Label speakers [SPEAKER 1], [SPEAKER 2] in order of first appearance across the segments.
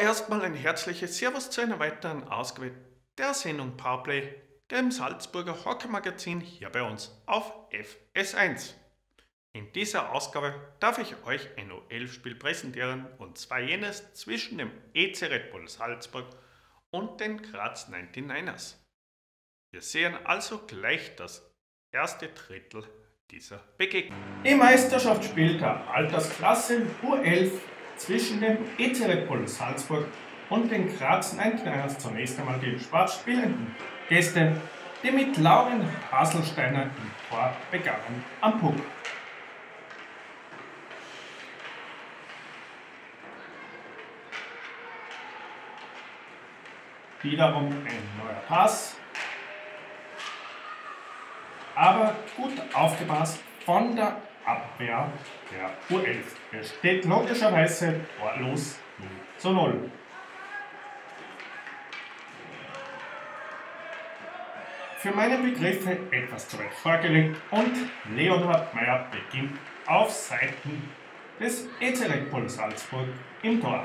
[SPEAKER 1] Erstmal ein herzliches Servus zu einer weiteren Ausgabe der Sendung Powerplay, dem Salzburger Hockey-Magazin hier bei uns auf FS1. In dieser Ausgabe darf ich euch ein OL-Spiel präsentieren und zwar jenes zwischen dem EC Red Bull Salzburg und den Graz 99ers. Wir sehen also gleich das erste Drittel dieser Begegnung.
[SPEAKER 2] Die Meisterschaft spielt der Altersklasse U11 zwischen dem EC Red Bull Salzburg und den Graz 99ers zunächst einmal die schwarz spielenden Gäste, die mit Lauren Haselsteiner im Tor begannen am Puck. Wiederum ein neuer Pass. Aber gut aufgepasst von der Abwehr der U11. Es steht logischerweise torlos 0 zu 0. Für meine Begriffe etwas zu weit vorgelegt und Leonhard Meyer beginnt auf Seiten des EC Red Bull Salzburg im Tor.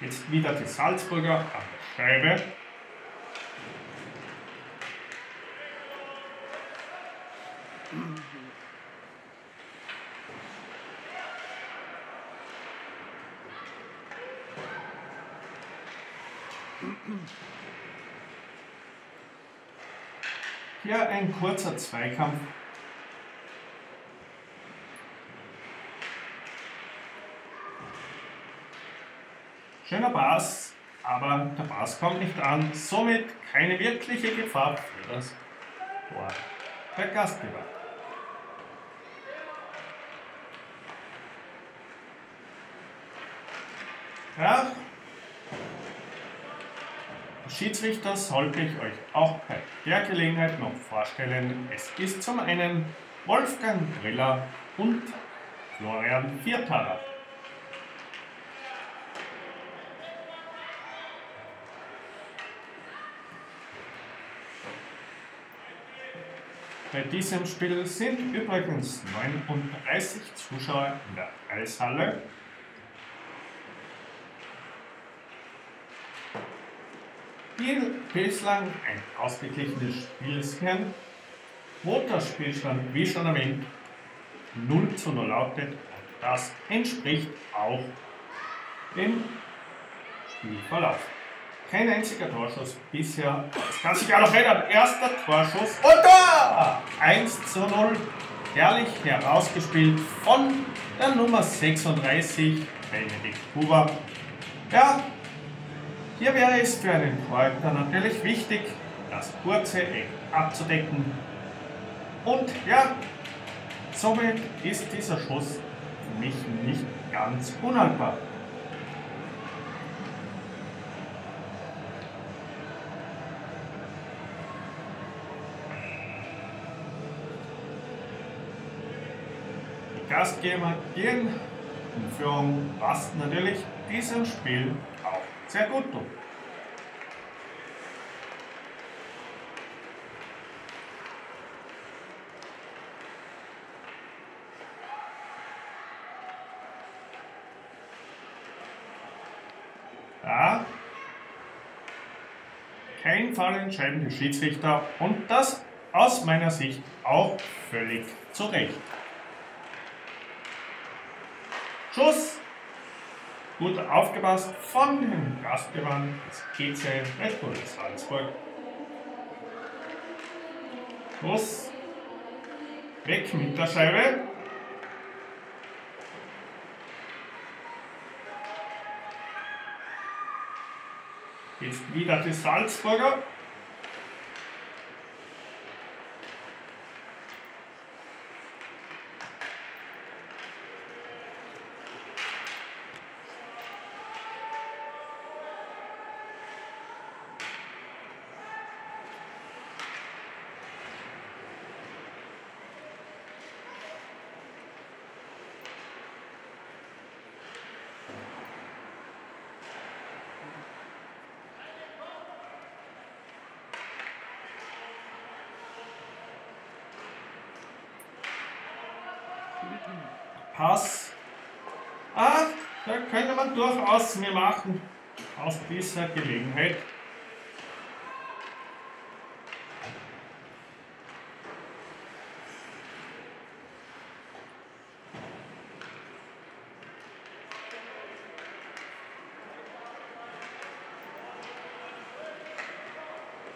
[SPEAKER 2] Jetzt wieder die Salzburger an der Scheibe. Hier ein kurzer Zweikampf. Schöner Pass, aber der Pass kommt nicht an. Somit keine wirkliche Gefahr für das Tor der Gastgeber. Ja, Schiedsrichter sollte ich euch auch bei der Gelegenheit noch vorstellen. Es ist zum einen Wolfgang Briller und Florian Viertaler. Bei diesem Spiel sind übrigens 39 Zuschauer in der Eishalle Spiel bislang ein ausgeglichenes Spiel sehen, wo der Spielstand, wie schon erwähnt, 0 zu 0 lautet und das entspricht auch dem Spielverlauf. Kein einziger Torschuss bisher. Das kann sich ja noch ändern. Erster Torschuss und da! 1 zu 0. Herrlich herausgespielt von der Nummer 36, Benedikt Huber. Ja, hier wäre es für einen Torhüter natürlich wichtig, das kurze Eck abzudecken. Und ja, somit ist dieser Schuss für mich nicht ganz unhaltbar. Die Gastgeber gehen in Führung, was natürlich diesem Spiel sehr gut tut. Da kein fallentscheidender Schiedsrichter und das aus meiner Sicht auch völlig zu Recht. Schuss Gut aufgepasst von den Gastgebern des GC Red Bull Salzburg. Schuss. Weg mit der Scheibe. Jetzt wieder die Salzburger. Pass könnte durchaus mehr machen aus dieser Gelegenheit.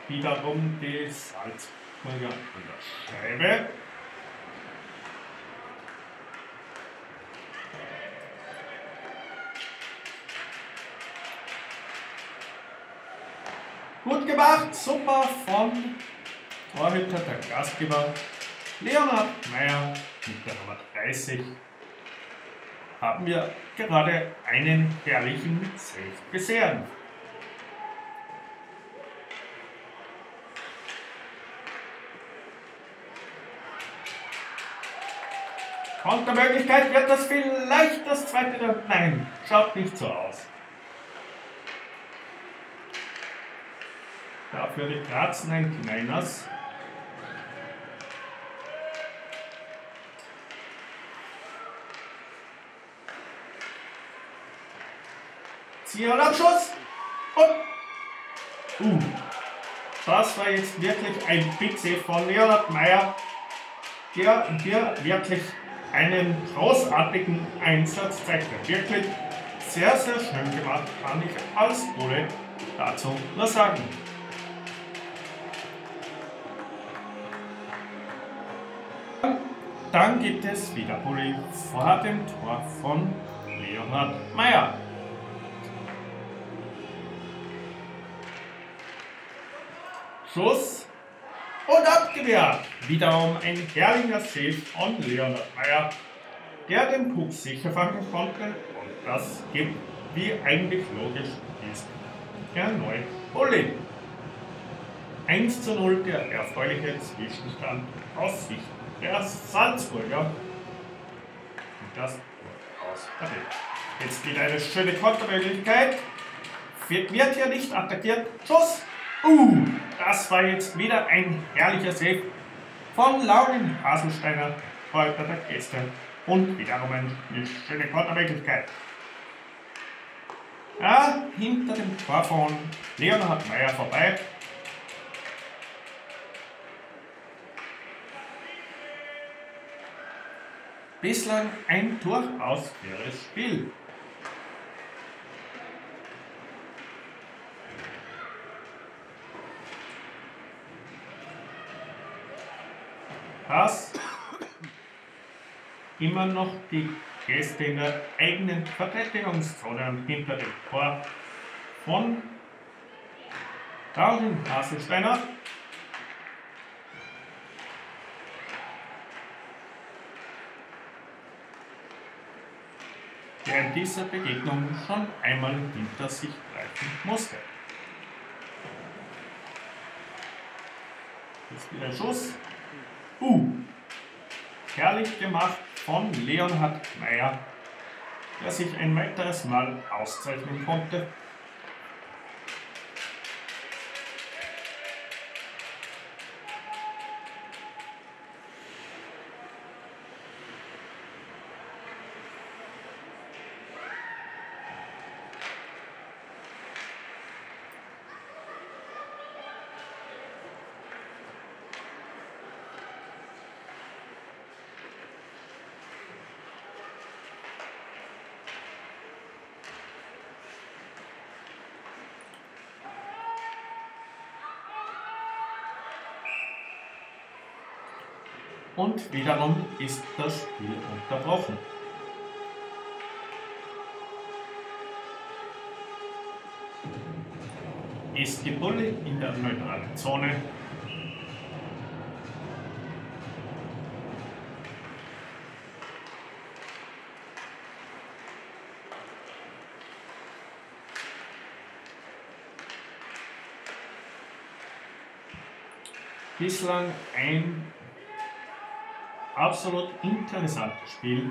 [SPEAKER 2] Wiederum die Salzburger Scheibe. Gut gemacht, super von Torhüter der Gastgeber Leonhard Meyer mit der Nummer 30 haben wir gerade einen herrlichen Save gesehen. Kontermöglichkeit wird das vielleicht das zweite. Nein, schaut nicht so aus. Dafür die Graz 99ers. Zieherabschuss und uh, das war jetzt wirklich ein Big von Leonard Meyer, der hier wirklich einen großartigen Einsatz zeigte. Wirklich sehr, sehr schön gemacht, kann ich als Bude dazu nur sagen. Dann gibt es wieder Bulli vor dem Tor von Leonhard Meyer. Schuss und abgewehrt. Wiederum ein herrlicher Save von Leonhard Meyer, der den Puck sicher fangen konnte und das gibt, wie eigentlich logisch ist, erneut Bulli. 1 zu 0 der erfreuliche Zwischenstand aus Sicht der Salzburger. Und das aus Jetzt wieder eine schöne Kontermöglichkeit. Wird, wird hier nicht attackiert. Schuss! Uh, das war jetzt wieder ein herrlicher Save von Laurin Haselsteiner, heute der Gäste. Und wiederum eine schöne Kontermöglichkeit. Ja, hinter dem Tor von Leonhard Meyer vorbei. Bislang ein durchaus faires Spiel. Pass. Immer noch die Gäste in der eigenen Verteidigungszone und hinter dem Tor von Darwin Haselsteiner. In dieser Begegnung schon einmal hinter sich greifen musste. Jetzt wieder Schuss. Uh, herrlich gemacht von Leonhard Meyer, der sich ein weiteres Mal auszeichnen konnte und wiederum ist das Spiel unterbrochen. Ist die Bulle in der neutralen Zone. Bislang ein absolut interessantes Spiel.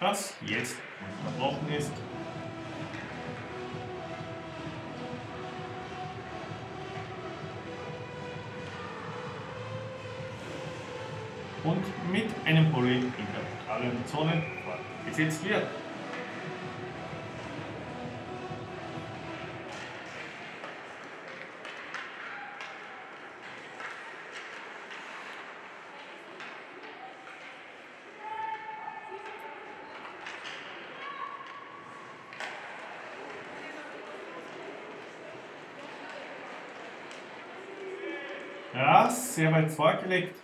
[SPEAKER 2] Das jetzt unterbrochen ist. und mit einem Problem in der totalen Zone gesetzt wird. Weit vorgelegt.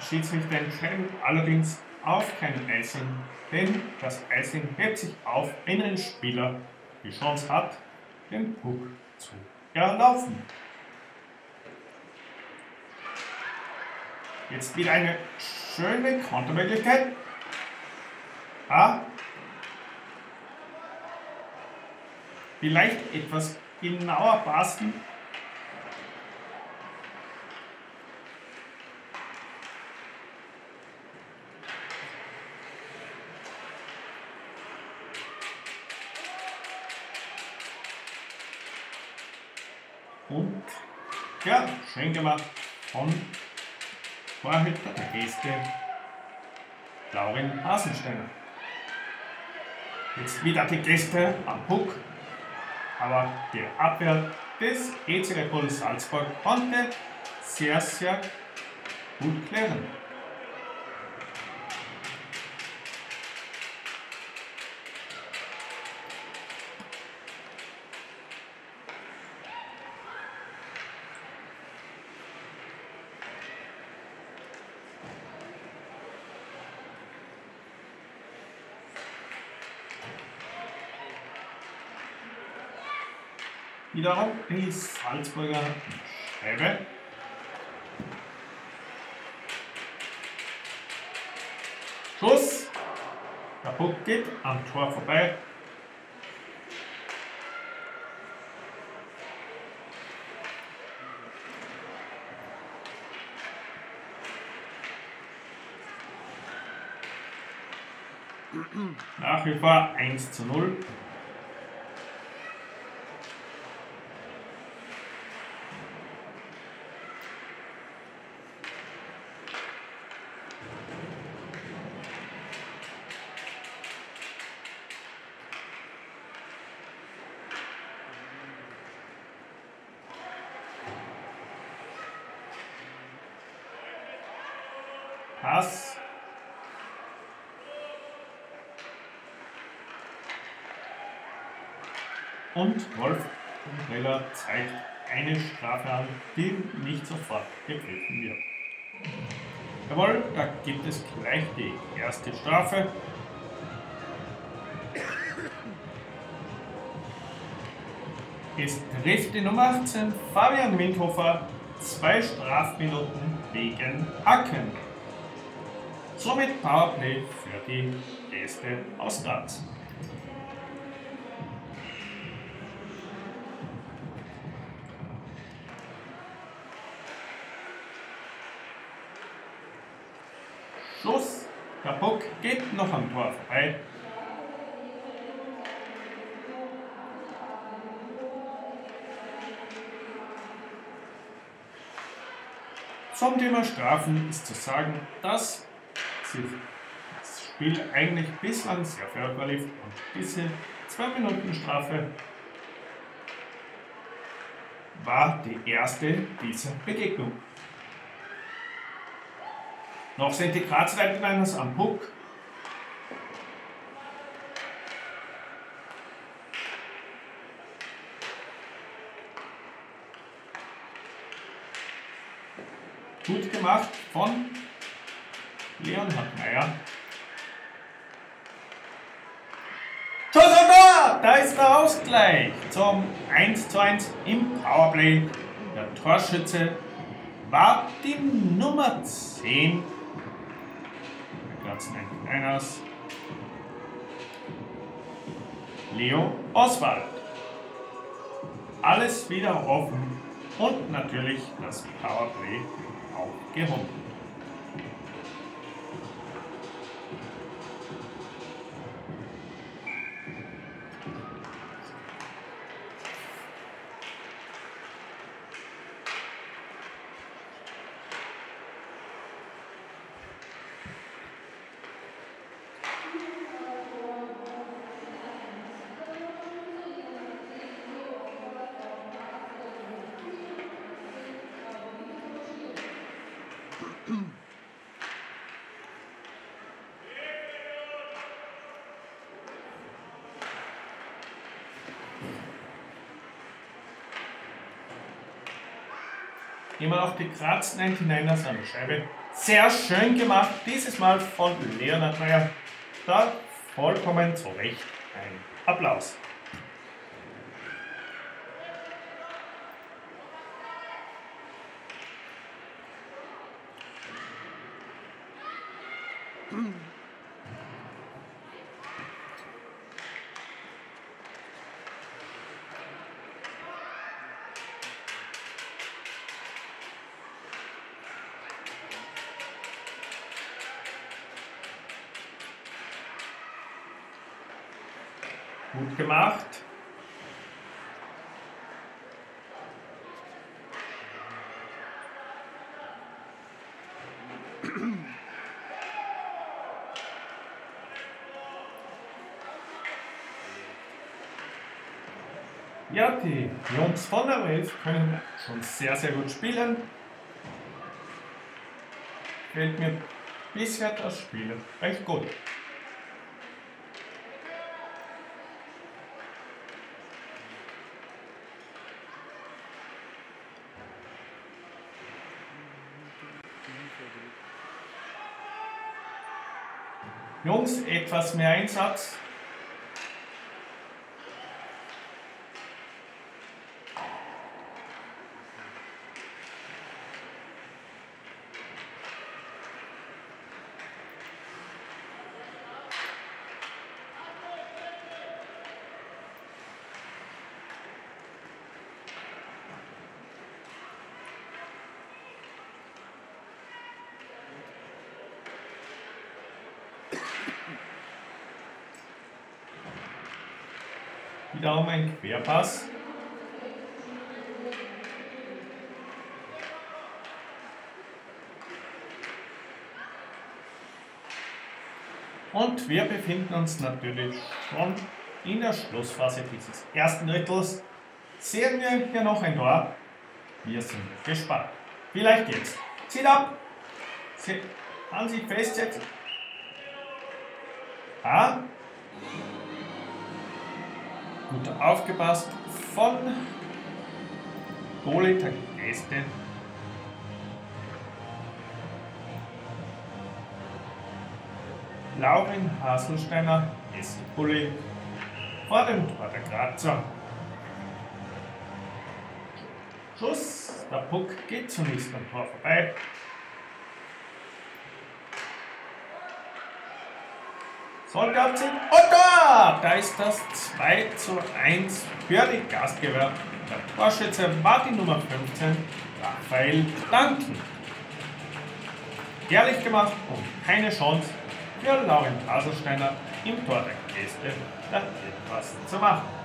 [SPEAKER 2] Schiedsrichter entscheiden allerdings auf kein Icing, denn das Icing hebt sich auf, wenn ein Spieler die Chance hat, den Puck zu erlaufen. Jetzt wieder eine schöne Kontermöglichkeit. Ah. Vielleicht etwas genauer passen, Und ja, schön gemacht von Torhüter der Gäste Laurin Hasensteiner. Jetzt wieder die Gäste am Puck, aber die Abwehr des EC Red Salzburg konnte sehr, sehr gut klären. Wiederum die Salzburger Scheibe. Schuss. Der Puck geht am Tor vorbei. Nach wie vor 1 zu 0. Pass. Und Wolf Zeigt eine Strafe an, die nicht sofort gepfiffen wird. Jawohl, da gibt es gleich die erste Strafe. Es trifft die Nummer 18 Fabian Windhofer zwei Strafminuten wegen Hacken. Somit Powerplay für die Gäste aus Graz. Schuss, der Puck geht noch am Tor vorbei. Zum Thema Strafen ist zu sagen, dass sich das Spiel eigentlich bislang sehr fair verlief und diese 2 Minuten Strafe war die erste dieser Begegnung. Noch sind die Graz Wildliners am Puck. Gut gemacht von Meyer. Schuss und Tor! Da ist der Ausgleich zum 1 zu 1 im Powerplay. Der Torschütze war die Nummer 10. Der Graz 99ers. Leo Oswald. Alles wieder offen und natürlich das Powerplay auch gewonnen. Immer noch die Graz 99ers an der Scheibe. Sehr schön gemacht, dieses Mal von Leonard Meyer. Da vollkommen zu Recht ein Applaus. Gut gemacht. Ja, die Jungs von der Welt können schon sehr, sehr gut spielen. Fällt mir bisher das Spiel recht gut. Jungs, etwas mehr Einsatz. Wiederum ein Querpass. Und wir befinden uns natürlich schon in der Schlussphase dieses ersten Drittels. Sehen wir hier noch ein Tor? Wir sind gespannt. Vielleicht jetzt. Zieht ab! Sie kann sich festsetzen. Ah, Gut aufgepasst von Goleta Gäste. Laurin Haselsteiner Esselpulli vor dem Tor der Grazer. Schuss, der Puck geht zunächst am Tor vorbei. Sollte abziehen. Und da! Da ist das 2 zu 1 für die Gastgeber. Der Torschütze war die Nummer 15, Raphael Danken. Ehrlich gemacht und keine Chance für Lauren Haselsteiner im Tor der Gäste da etwas zu machen.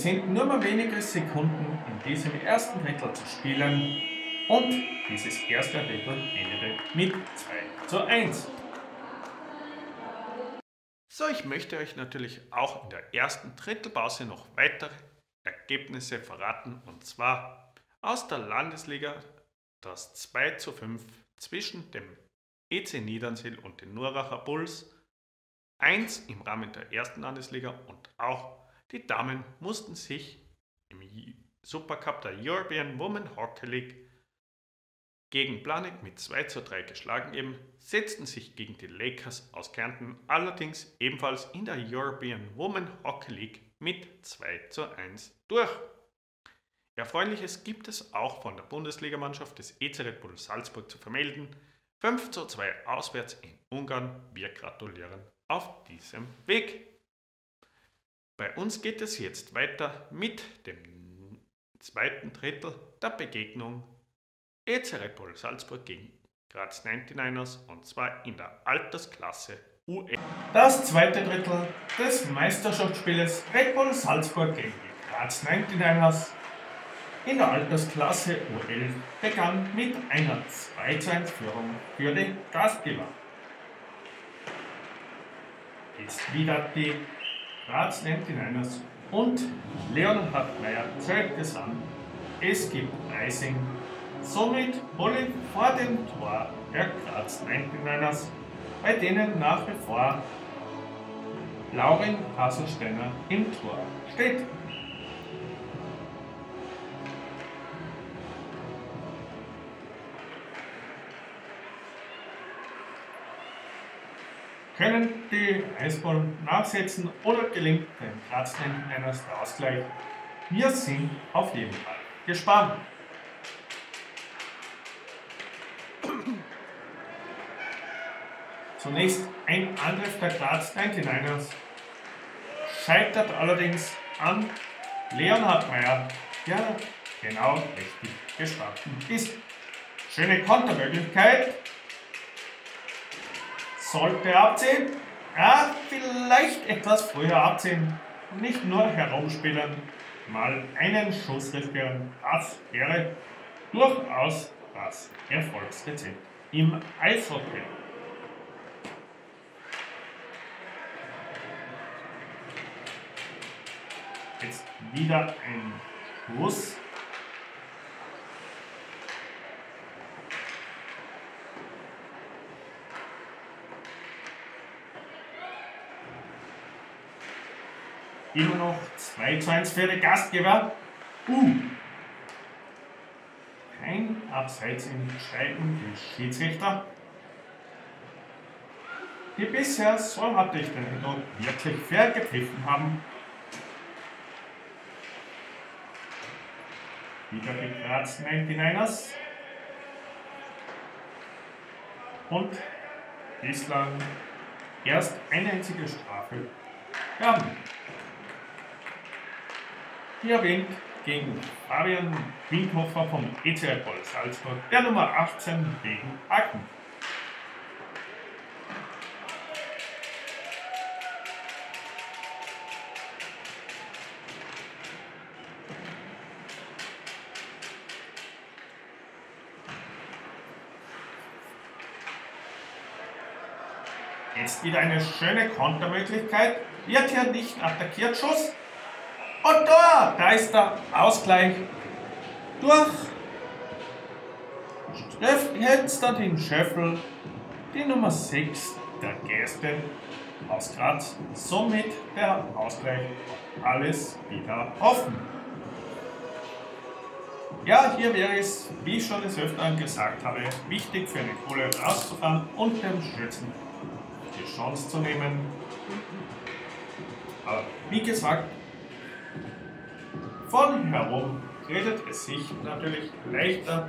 [SPEAKER 2] Es sind nur mal wenige Sekunden in diesem ersten Drittel zu spielen. Und dieses erste Drittel endete mit 2 zu 1.
[SPEAKER 1] So, ich möchte euch natürlich auch in der ersten Drittelpause noch weitere Ergebnisse verraten. Und zwar aus der Landesliga das 2 zu 5 zwischen dem EC Niedernsil und den Nuracher Bulls, 1 im Rahmen der ersten Landesliga und auch die Damen mussten sich im Supercup der European Women Hockey League gegen Planik mit 2 zu 3 geschlagen eben, setzten sich gegen die Lakers aus Kärnten allerdings ebenfalls in der European Women Hockey League mit 2 zu 1 durch. Erfreuliches gibt es auch von der Bundesligamannschaft des EC Red Bull Salzburg zu vermelden. 5 zu 2 auswärts in Ungarn. Wir gratulieren auf diesem Weg. Bei uns geht es jetzt weiter mit dem zweiten Drittel der Begegnung EC Red Bull Salzburg gegen Graz 99ers und zwar in der Altersklasse UE.
[SPEAKER 2] Das zweite Drittel des Meisterschaftsspieles Red Bull Salzburg gegen die Graz 99ers in der Altersklasse U11 begann mit einer 2 zu 1 Führung für den Gastgeber. Ist wieder die Graz ihn eines und Leonhard Meyer zeigt es gibt Icing Somit Bulli vor dem Tor. Der Graz 99ers, bei denen nach wie vor Laurin Hasselsteiner im Tor steht. Können die Eisbahn nachsetzen oder gelingt den 99ers der Ausgleich? Wir sind auf jeden Fall gespannt. Zunächst ein Angriff der Graz 99ers. Scheitert allerdings an Leonhard Meyer, der genau richtig gestanden ist. Schöne Kontermöglichkeit. Sollte abziehen. Ja, vielleicht etwas früher abziehen. Nicht nur herumspielen, mal einen Schuss riskieren. Das wäre durchaus das Erfolgsrezept im Eishockey. Jetzt wieder ein Schuss. Immer noch 2 zu 1 für den Gastgeber. Uh. Kein Abseits im Schreiben des Schiedsrichter. Die bisher, so hatte den Eindruck, wirklich fair gepfiffen haben. Wieder die Graz 99ers. Und bislang erst eine einzige Strafe haben. Wie erwähnt, gegen Fabian Winkhofer vom ECR Ball Salzburg, der Nummer 18 gegen Haken. Jetzt wieder eine schöne Kontermöglichkeit. Wird hier nicht attackiert. Schuss. Und da, da ist der Ausgleich durch Konstantin Schöffel, die Nummer 6 der Gäste aus Graz. Somit der Ausgleich. Alles wieder offen. Ja, hier wäre es, wie ich schon des Öfteren gesagt habe, wichtig für eine Kohle rauszufahren und dem Schützen die Chance zu nehmen. Aber wie gesagt, von herum redet es sich natürlich leichter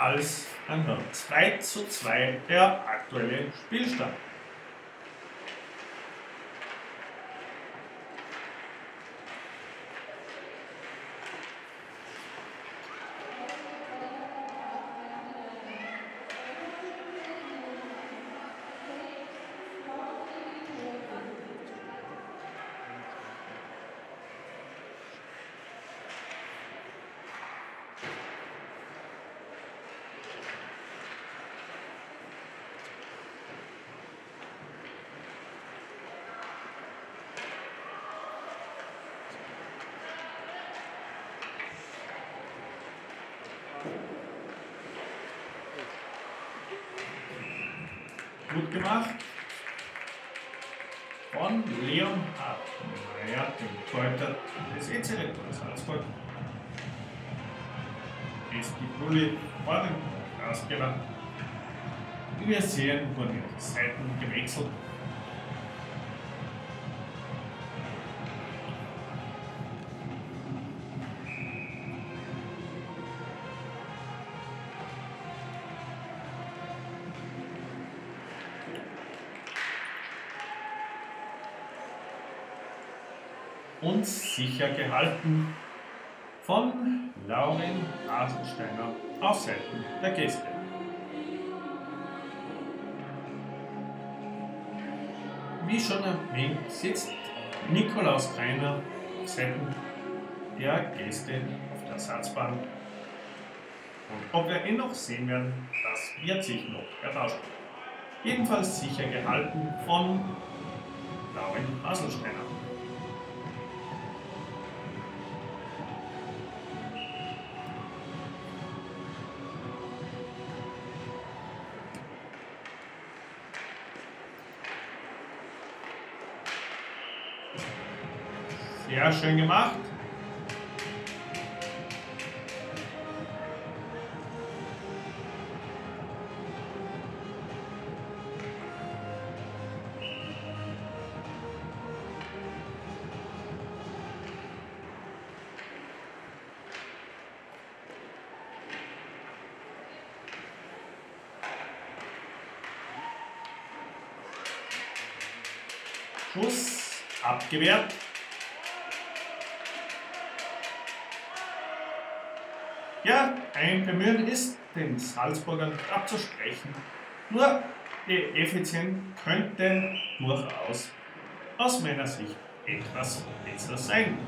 [SPEAKER 2] als ein 2 zu 2 der aktuelle Spielstand. Gut gemacht. Von Leon Hartmeier, dem Torhüter des ECL Salzburg. Ist die Bulli vor dem Gastgeber. Wir sehen, wurden die Seiten gewechselt. Sicher gehalten von Laurin Hasensteiner auf Seiten der Gäste. Wie schon erwähnt, sitzt Nikolaus Greiner auf Seiten der Gäste auf der Satzbahn. Und ob wir ihn noch sehen werden, das wird sich noch ertauschen. Jedenfalls sicher gehalten von Laurin Haselsteiner. Schön gemacht. Schuss abgewehrt. Bemühen ist den Salzburgern abzusprechen. Nur die Effizienz könnte durchaus aus meiner Sicht etwas besser sein.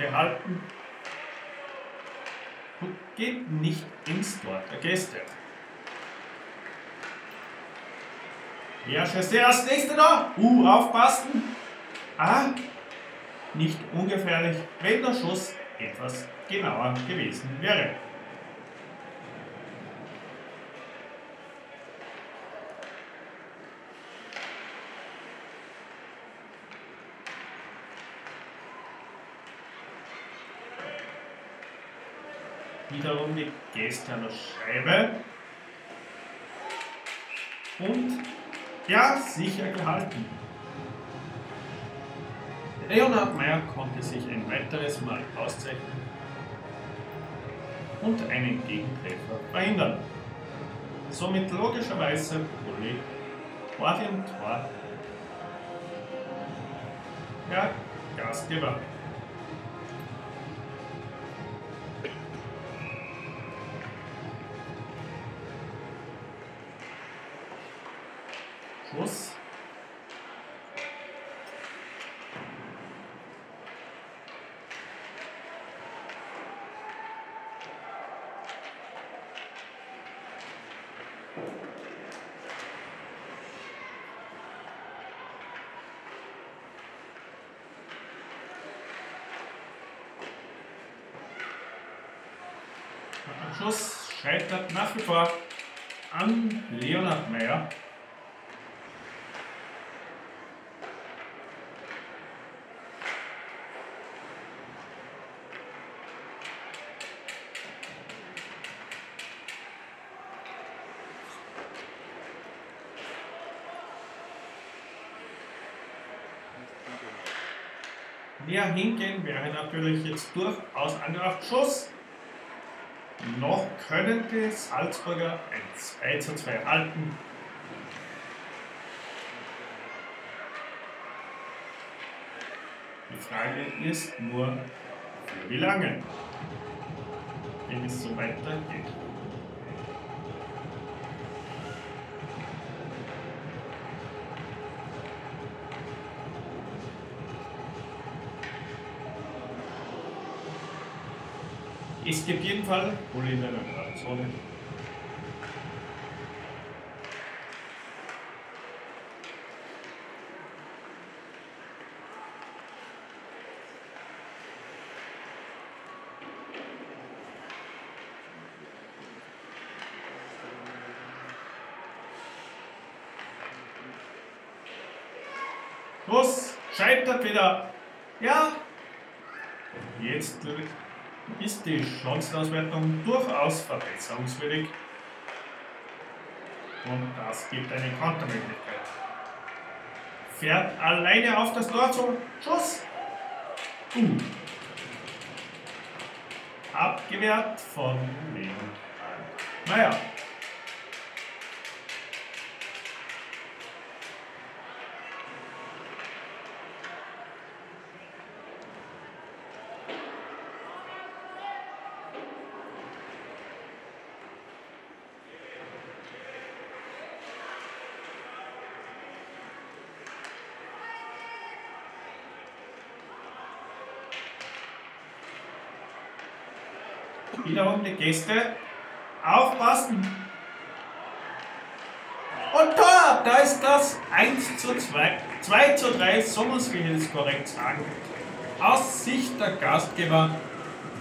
[SPEAKER 2] Gehalten. Und geht nicht ins Tor der Gäste. Der als nächster da? Uh, aufpassen. Ah, nicht ungefährlich, wenn der Schuss etwas genauer gewesen wäre. Wiederum an der Scheibe. Und ja, sicher gehalten. Leonhard Meyer konnte sich ein weiteres Mal auszeichnen und einen Gegentreffer verhindern. Somit logischerweise Bulli vor dem Tor der Gastgeber. Schuss. Schuss scheitert nach wie vor an Leonhard Meyer. Näher hingehen wäre natürlich jetzt durchaus angedacht Schuss. Noch können die Salzburger ein 2 zu 2 halten. Die Frage ist nur, für wie lange, wenn es so weitergeht. Es gibt jeden Fall Bulli in der Zone. Los, scheitert wieder. Ja. Jetzt ist die Chancenauswertung durchaus verbesserungswürdig. Und das gibt eine Kontermöglichkeit. Fährt alleine auf das Tor zum Schuss. Gut. Abgewehrt von Leon. Naja. Wiederum die Gäste aufpassen. Und Tor, da ist das 1 zu 2, 2 zu 3, so muss ich es korrekt sagen. Aus Sicht der Gastgeber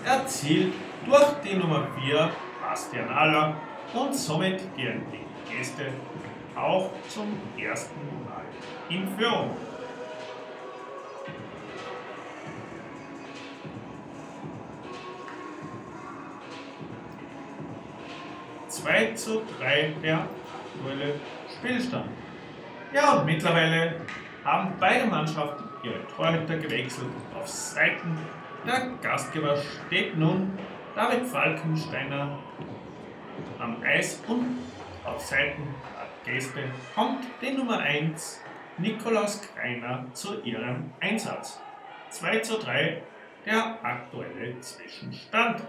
[SPEAKER 2] erzielt durch die Nummer 4 Bastian Aller und somit gehen die Gäste auch zum ersten Mal in Führung. 2 zu 3 der aktuelle Spielstand. Ja, und mittlerweile haben beide Mannschaften ihre Torhüter gewechselt. Auf Seiten der Gastgeber steht nun David Falkensteiner am Eis und auf Seiten der Gäste kommt die Nummer 1 Nikolaus Kreiner zu ihrem Einsatz. 2 zu 3 der aktuelle Zwischenstand.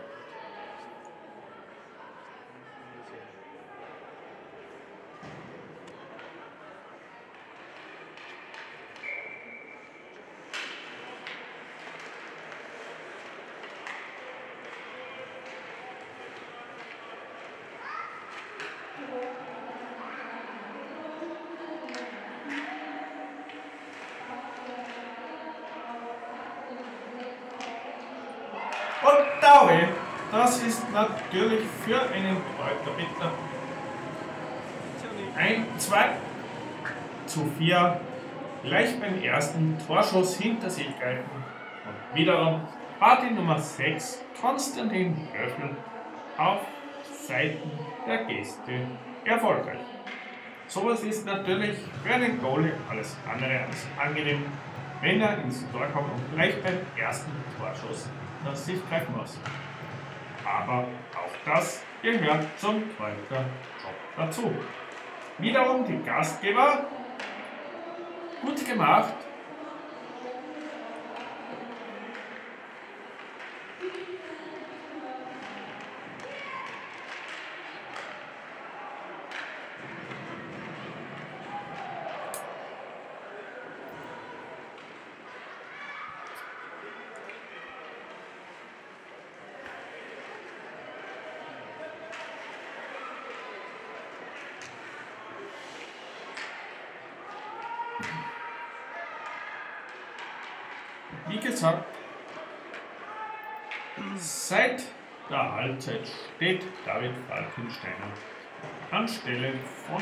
[SPEAKER 2] Und Daui, das ist natürlich für einen Kräuterbitter ein 2 zu 4 gleich beim ersten Torschuss hinter sich greifen. Und wiederum die Nummer 6 Konstantin Höfel auf Seiten der Gäste erfolgreich. Sowas ist natürlich für einen Goalie alles andere als angenehm, wenn er ins Tor kommt und gleich beim ersten Torschuss das sich treffen muss. Aber auch das gehört zum Torhüter Job dazu. Wiederum die Gastgeber, gut gemacht, Wie gesagt, seit der Halbzeit steht David Falkensteiner anstelle von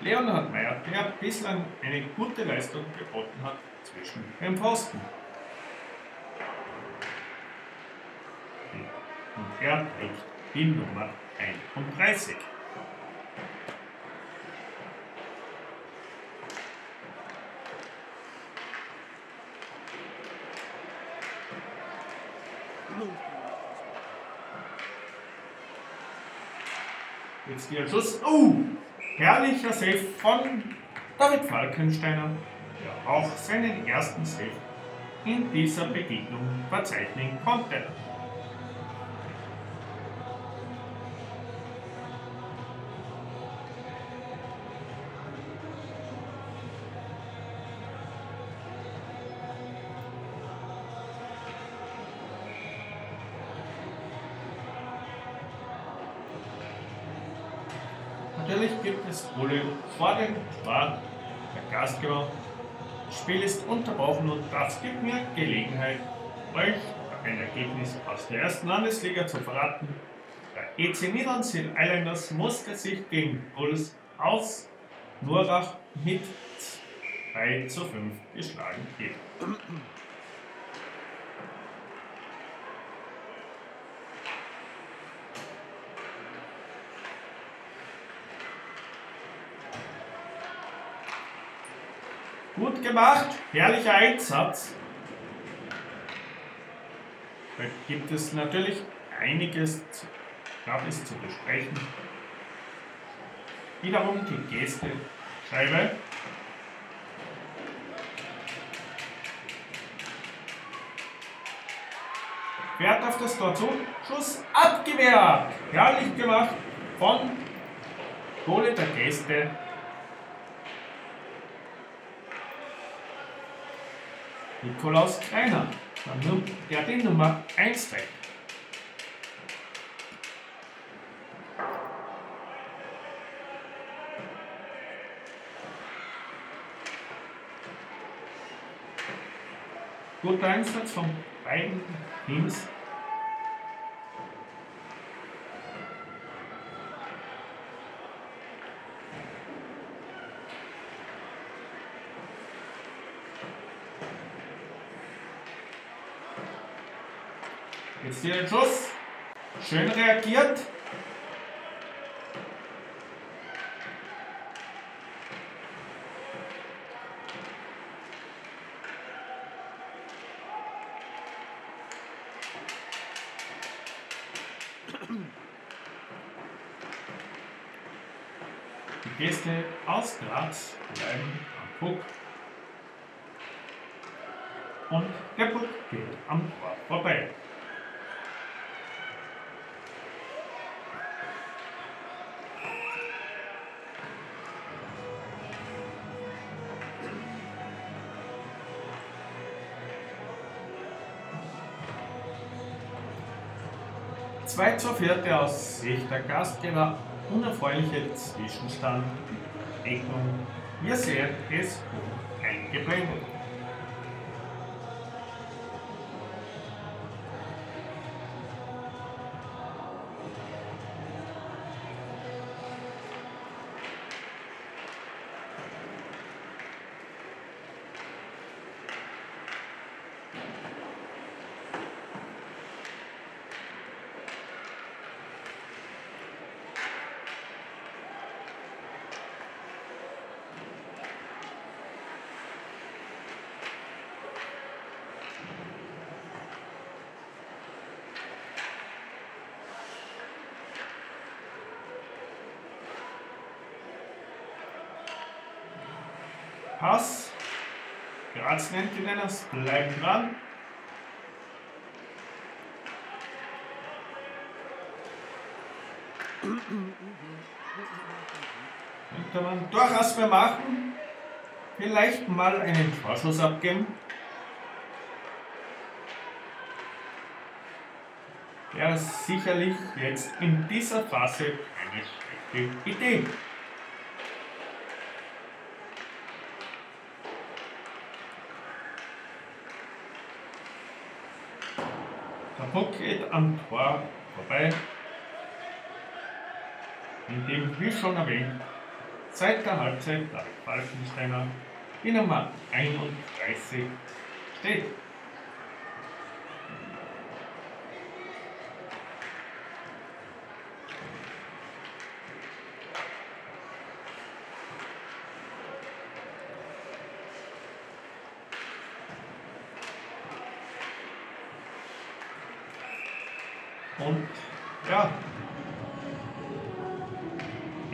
[SPEAKER 2] Leonhard Meyer, der bislang eine gute Leistung geboten hat zwischen den Pfosten. Und er trägt die Nummer 31. Jetzt der Schuss. Oh! Herrlicher Save von David Falkensteiner, der auch seinen ersten Save in dieser Begegnung verzeichnen konnte. Es Wolle vor dem der Gastgeber. Das Spiel ist unterbrochen und das gibt mir Gelegenheit, euch ein Ergebnis aus der ersten Landesliga zu verraten. Der EC Niedernsee Islanders musste sich gegen Bulls aus Nurach mit 3 zu 5 geschlagen geben. Gut gemacht, herrlicher Einsatz. Da gibt es natürlich einiges gab es zu besprechen. Wiederum die Gäste Scheibe. Fährt auf das Tor zu. Schuss abgewehrt. Herrlich gemacht von Kohle der Gäste. Nikolaus Kreiner. nimmt er die Nummer 1 weg. Guter Einsatz von beiden Teams. Der Schuss. Schön reagiert. Die Gäste aus Graz bleiben am Puck. 2 zu 4. aus Sicht der Gastgeber unerfreuliche Zwischenstand. Deckung. Ihr seht es gut eingeblendet. Graz nennt ihn das. Bleibt dran. Könnte man durchaus mehr machen. Vielleicht mal einen Torschuss abgeben. Wäre sicherlich jetzt in dieser Phase eine schlechte Idee. Der Puck geht am Tor vorbei, in dem, wie schon erwähnt, seit der Halbzeit der Falkensteiner die Nummer 31 steht. Und ja,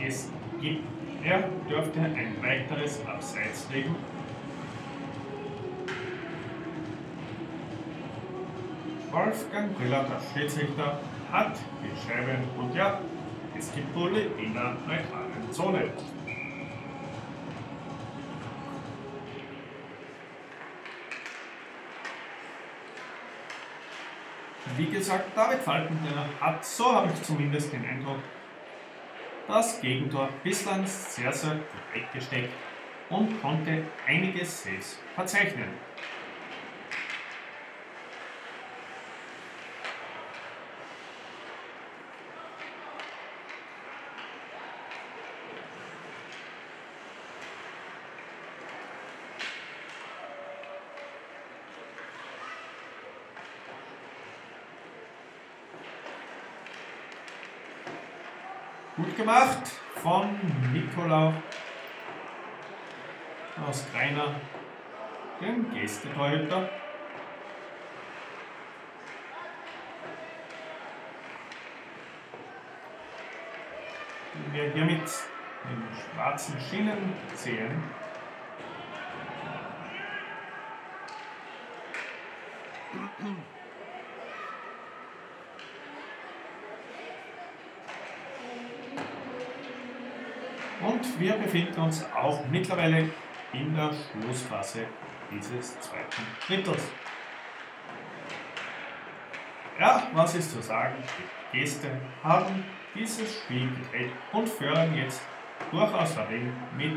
[SPEAKER 2] es gibt, er dürfte ein weiteres Abseits legen. Wolfgang Briller, Schiedsrichter, hat die Scheibe und ja, es gibt Bulle in der neutralen Zone. Wie gesagt, David Falkensteiner hat, so habe ich zumindest den Eindruck, das Gegentor bislang sehr, sehr gut weggesteckt und konnte einige Saves verzeichnen. Gut gemacht von Nikolau aus Greiner, dem Gästetorhüter. Den wir hier mit den schwarzen Schienen sehen. Und wir befinden uns auch mittlerweile in der Schlussphase dieses zweiten Drittels. Ja, was ist zu sagen? Die Gäste haben dieses Spiel gedreht und führen jetzt durchaus verdient mit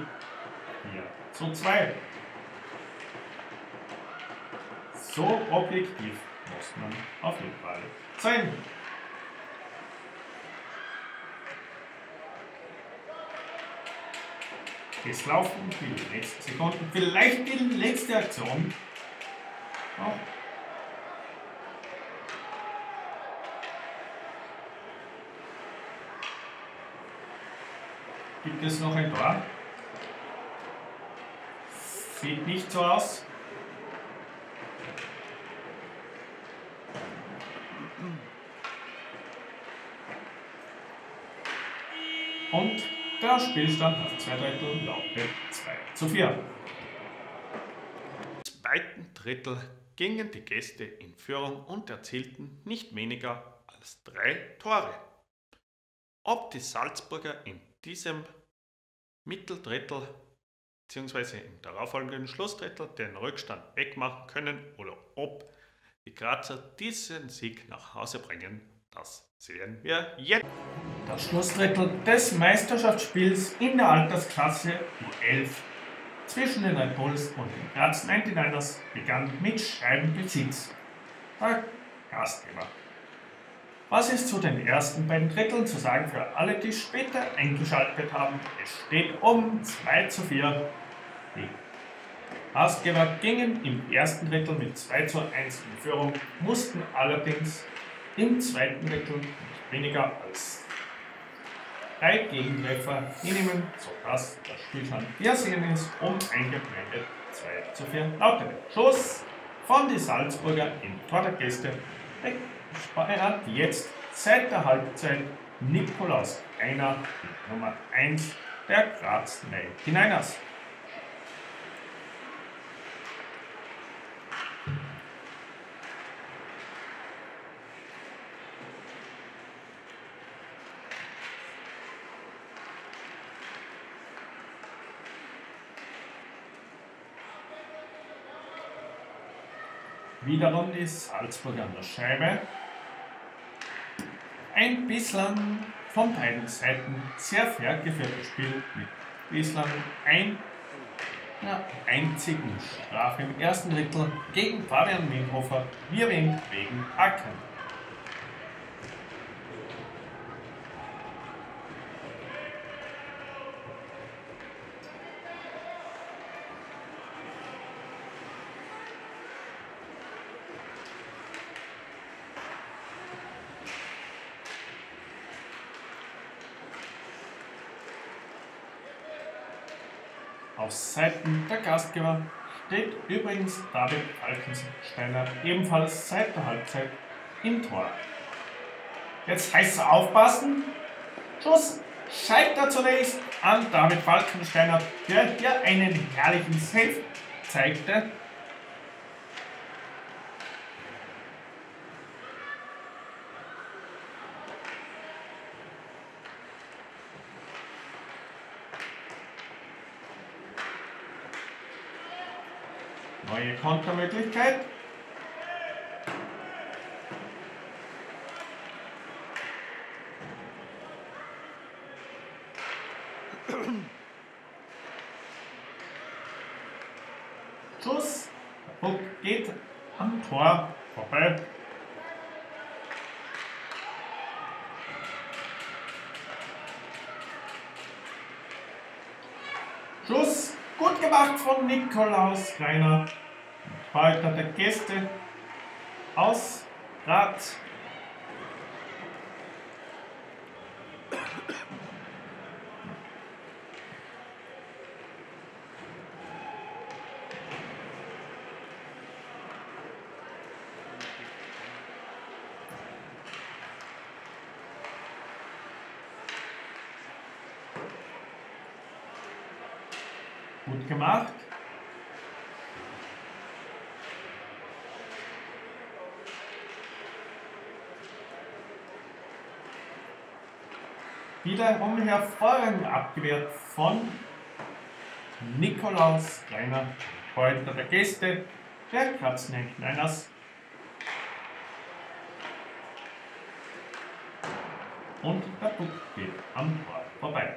[SPEAKER 2] 4 zu 2. So objektiv muss man auf jeden Fall sein. Es laufen die letzten Sekunden, vielleicht die letzte Aktion. Oh. Gibt es noch ein Tor? Sieht nicht so aus. Und der Spielstand nach zwei Drittel lautet 2 zu 4.
[SPEAKER 1] Im zweiten Drittel gingen die Gäste in Führung und erzielten nicht weniger als drei Tore. Ob die Salzburger in diesem Mitteldrittel bzw. im darauffolgenden Schlussdrittel den Rückstand wegmachen können oder ob die Grazer diesen Sieg nach Hause bringen, das sehen wir jetzt.
[SPEAKER 2] Das Schlussdrittel des Meisterschaftsspiels in der Altersklasse U11 zwischen den Red Bulls und den Graz 99ers begann mit Scheibenbesitz. Der Gastgeber. Was ist zu den ersten beiden Dritteln zu sagen für alle, die später eingeschaltet haben? Es steht um 2 zu 4. Die Gastgeber gingen im ersten Drittel mit 2 zu 1 in Führung, mussten allerdings im zweiten Drittel weniger als drei Gegentreffer hinnehmen, sodass das Spielstand hier sehen ist um eingeblendet 2 zu 4 lautete. Schuss von die Salzburger im Tor der Gäste. Steuert jetzt seit der Halbzeit Nikolaus Einer, Nummer 1 der Graz 99ers. Wiederum die Salzburger an der Scheibe. Ein bislang von beiden Seiten sehr fair geführtes Spiel mit bislang ein ja, einzigen Strafe im ersten Drittel gegen Fabian Minhofer, wie erwähnt, wegen Acken. Auf Seiten der Gastgeber steht übrigens David Falkensteiner ebenfalls seit der Halbzeit im Tor. Jetzt heißt es aufpassen. Schuss scheitert zunächst an David Falkensteiner, der hier einen herrlichen Save zeigte. Neue Kontermöglichkeit. Schuss. Der Puck geht am Tor vorbei. Schuss. Gut gemacht von Nikolaus Kleiner. Heute der Gäste aus Graz. Gut gemacht. Wiederum hervorragend abgewehrt von Nikolaus Kleiner, Heute der Gäste der Katzenhändlers. Und der Puck geht am Tor vorbei.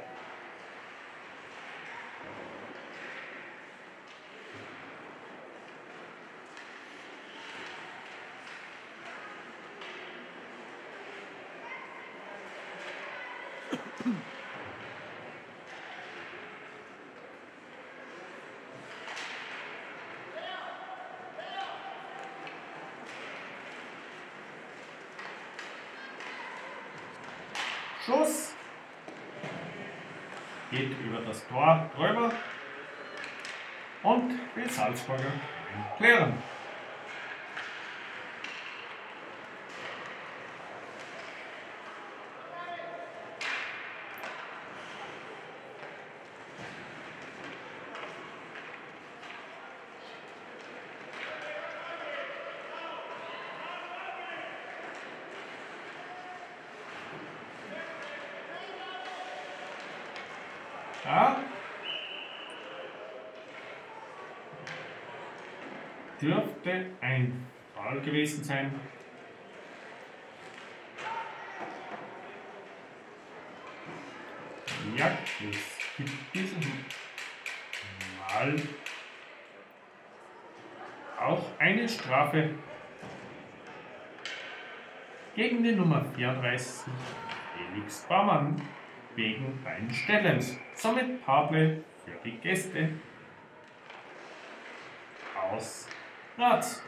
[SPEAKER 2] Schuss. Geht über das Tor drüber. Und die Salzburger klären. Ja. Dürfte ein Fall gewesen sein. Ja, es gibt diesen Mal auch eine Strafe gegen die Nummer 34, Felix Baumann wegen Reinstellens. Somit Powerplay für die Gäste aus Graz.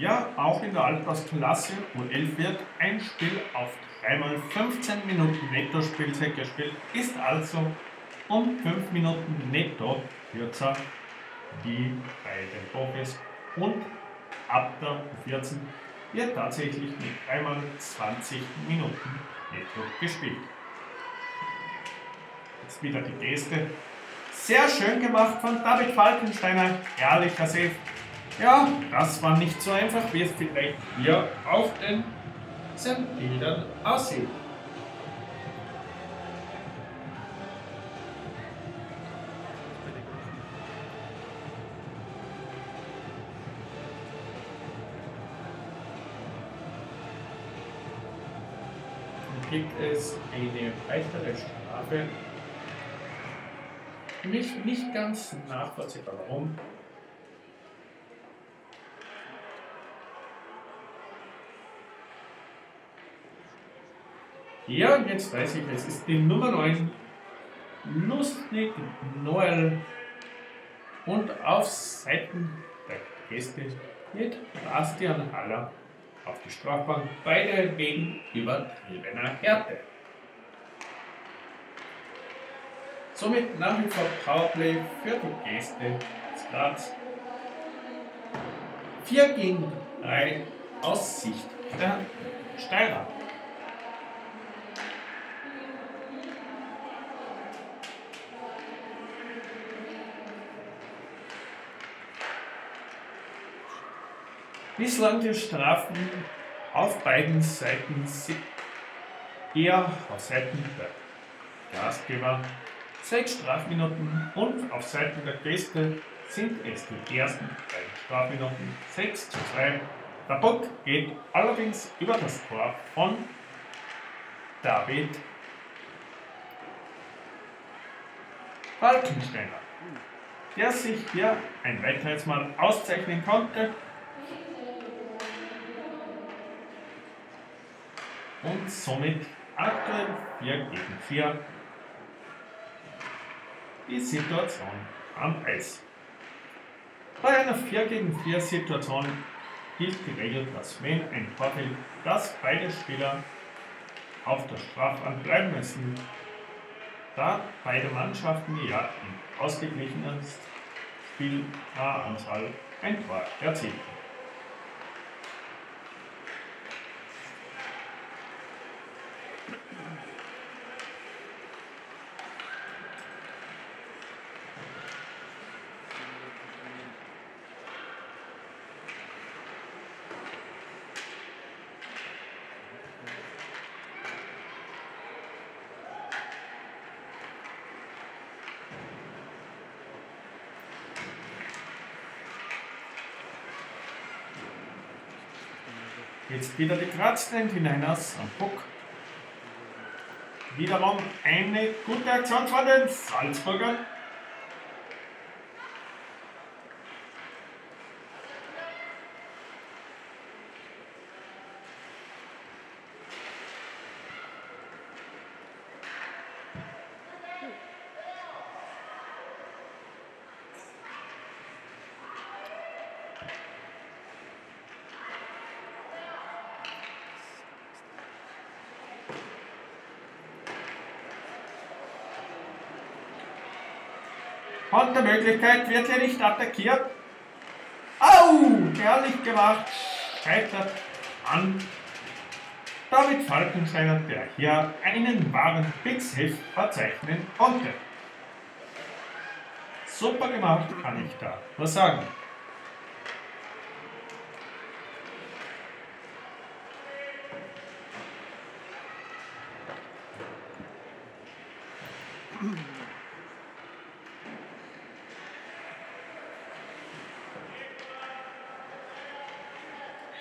[SPEAKER 2] Ja, auch in der Altersklasse U11 wird ein Spiel auf 3x15 Minuten Netto-Spielzeit gespielt, ist also um 5 Minuten netto kürzer wie bei den Profis und ab der U14 wird tatsächlich mit 3x20 Minuten netto gespielt. Jetzt wieder die Geste. Sehr schön gemacht von David Falkensteiner, herrlicher Save. Ja, das war nicht so einfach, wie es vielleicht hier auf den Bildern aussieht. Gibt es eine weitere Strafe. Nicht, nicht ganz nachvollziehbar, warum. Ja, und jetzt weiß ich, es ist die Nummer 9. Lustig Noel. Und auf Seiten der Gäste mit Bastian Haller auf die Strafbank. Beide wegen übertriebener Härte. Somit nach wie vor Powerplay für die Gäste Graz. 4 gegen 3 aus Sicht der Steirer. Bislang die Strafen auf beiden Seiten eher auf Seiten der Gastgeber. Sechs Strafminuten und auf Seiten der Gäste sind es die ersten beiden Strafminuten. 6 zu 2. Der Bock geht allerdings über das Tor von David Falkensteiner, der sich hier ein weiteres Mal auszeichnen konnte und somit aktuell 4 gegen 4 die Situation am Eis. Bei einer 4 gegen 4 Situation gilt die Regel, dass wenn ein Tor fällt, dass beide Spieler auf der Strafbahn bleiben müssen, da beide Mannschaften ja in ausgeglichener Spielanzahl ein Tor erzielten. Jetzt wieder die kratzenden Hineiners am Puck. Wiederum eine gute Aktion von den Salzburgern. Hat der Möglichkeit, wird hier nicht attackiert. Au! Herrlich gemacht. Scheitert an David Falkensteiner, der hier einen wahren Big Safe verzeichnen konnte. Super gemacht, kann ich da was sagen.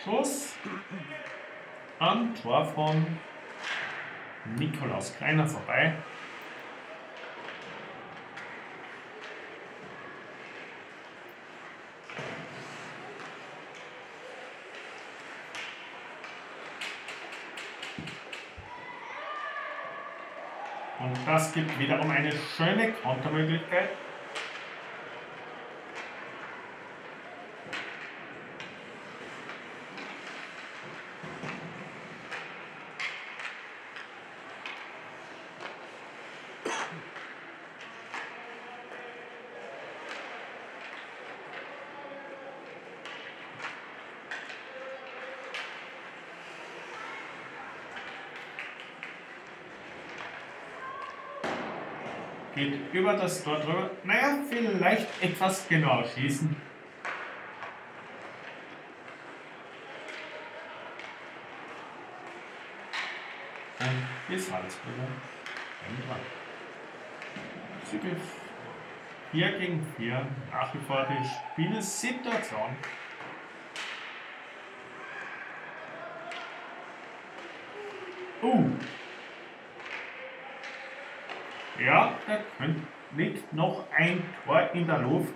[SPEAKER 2] Schuss am Tor von Nikolaus Kleiner vorbei. Und das gibt wiederum eine schöne Kontermöglichkeit. Geht über das Tor drüber. Naja, vielleicht etwas genauer schießen. Und die Salzburger dran. Züge 4 gegen 4. Nach wie vor die Spielsituation. Uh, Da könnte liegt noch ein Tor in der Luft.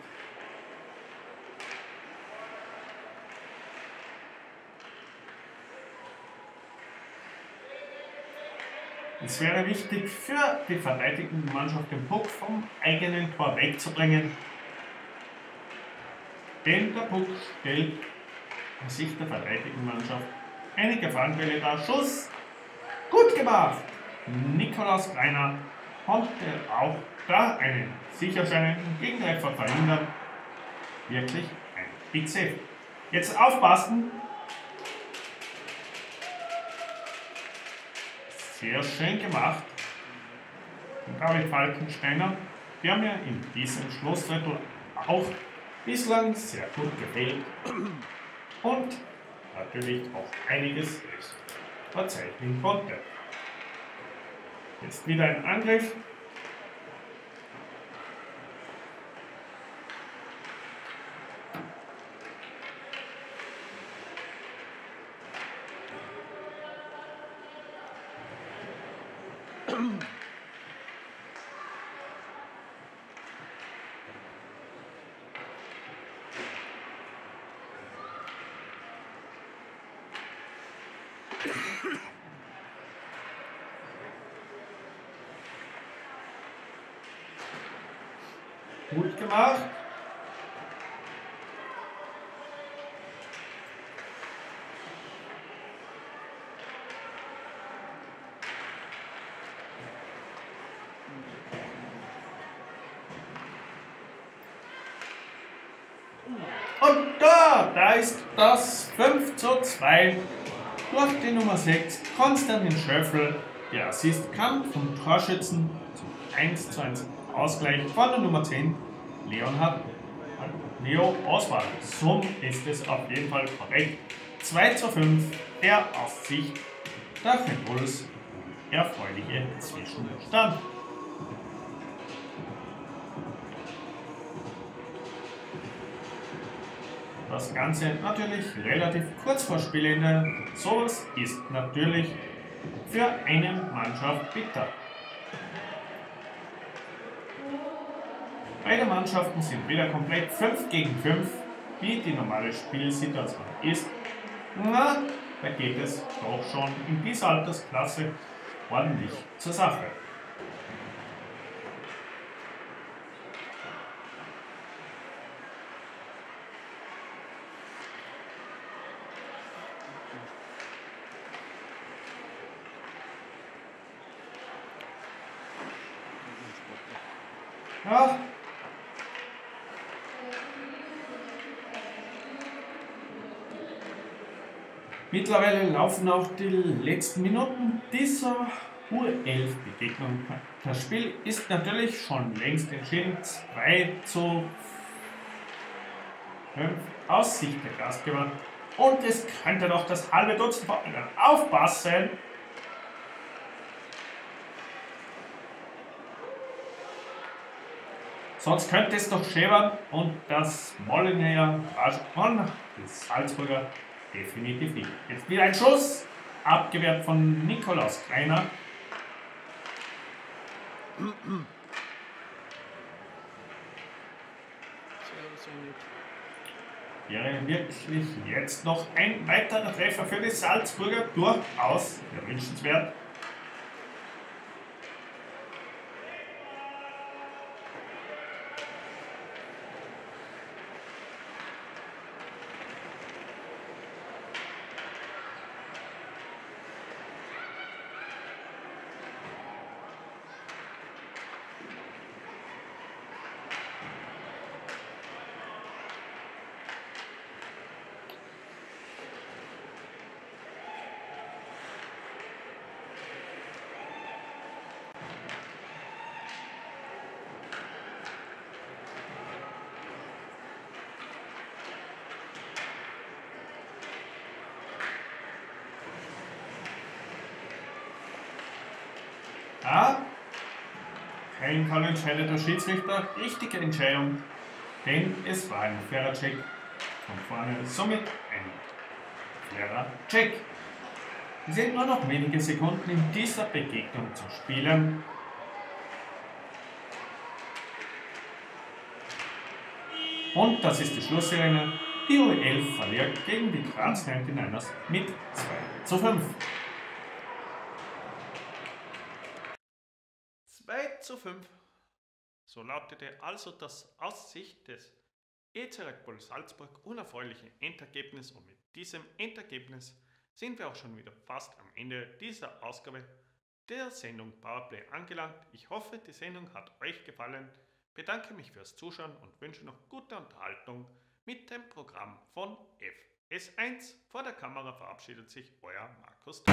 [SPEAKER 2] Es wäre wichtig für die verteidigende Mannschaft den Puck vom eigenen Tor wegzubringen. Denn der Puck stellt aus Sicht der verteidigenden Mannschaft eine Gefahrenquelle dar. Schuss! Gut gemacht! Nikolaus Kleiner konnte auch da einen sicherscheinen Gegentreffer verhindern. Wirklich ein Big Save. Jetzt aufpassen. Sehr schön gemacht. Und David Falkensteiner, der mir in diesem Schlussdrittel auch bislang sehr gut gefällt und natürlich auch einiges verzeichnen konnte. Jetzt wieder ein Angriff. Gut gemacht. Und da, da ist das 5 zu 2 durch die Nummer 6 Konstantin Schöffel. Der Assist kam vom Torschützen zum 1 zu 1 Ausgleich von der Nummer 10 Leonhard Leo Oswald. So ist es auf jeden Fall korrekt. 2 zu 5 der aus Sicht der Red erfreuliche Zwischenstand. Das Ganze natürlich relativ kurz vor Spielende. Sowas ist natürlich für eine Mannschaft bitter. Beide Mannschaften sind wieder komplett 5 gegen 5, wie die normale Spielsituation ist. Na, da geht es doch schon in dieser Altersklasse ordentlich zur Sache. Ja. Mittlerweile laufen auch die letzten Minuten dieser U11-Begegnung. Das Spiel ist natürlich schon längst entschieden. 2 zu 5 aus Sicht der Gastgeber. Und es könnte noch das halbe Dutzend aufpassen. Sonst könnte es doch schäbern und das ja von des Salzburger definitiv nicht. Jetzt wieder ein Schuss, abgewehrt von Nikolaus Kreiner. Wäre wirklich jetzt noch ein weiterer Treffer für die Salzburger durchaus wünschenswert. Kein Fall entscheidet der Schiedsrichter. Richtige Entscheidung, denn es war ein fairer Check von vorne. Somit ein fairer Check. Es sind nur noch wenige Sekunden in dieser Begegnung zu spielen. Und das ist die Schlusssirene. Die U11 verliert gegen die Trans 99ers mit 2 zu 5.
[SPEAKER 1] 2 zu 5. So lautete also das aus Sicht des EZ Red Bull Salzburg unerfreuliche Endergebnis und mit diesem Endergebnis sind wir auch schon wieder fast am Ende dieser Ausgabe der Sendung Powerplay angelangt. Ich hoffe, die Sendung hat euch gefallen. Bedanke mich fürs Zuschauen und wünsche noch gute Unterhaltung mit dem Programm von FS1. Vor der Kamera verabschiedet sich euer Markus.